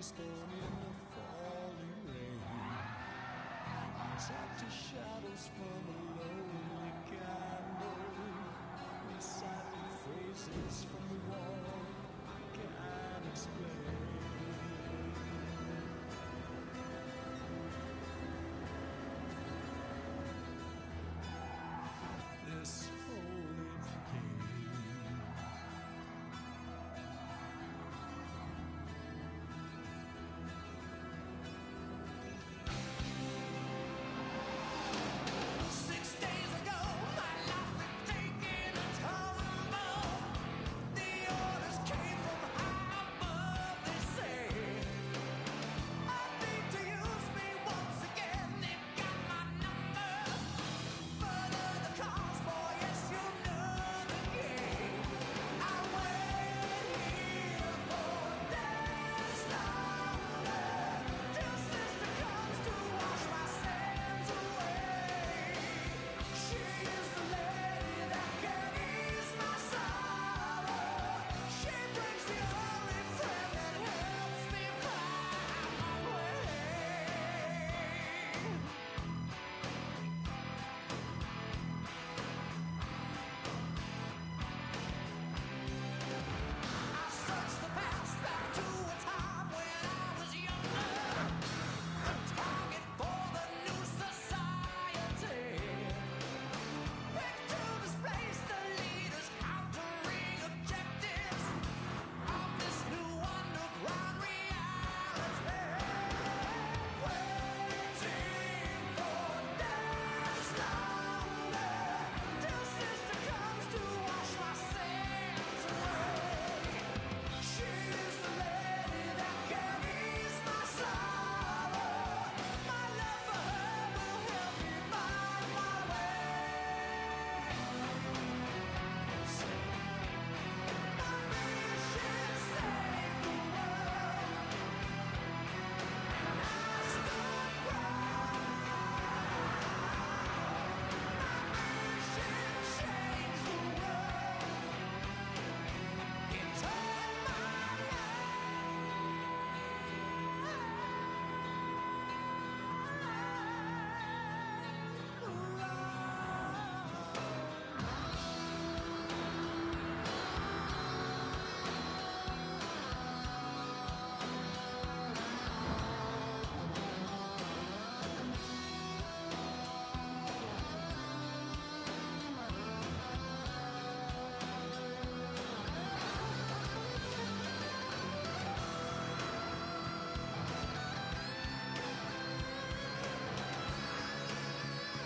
greystone in Yeah.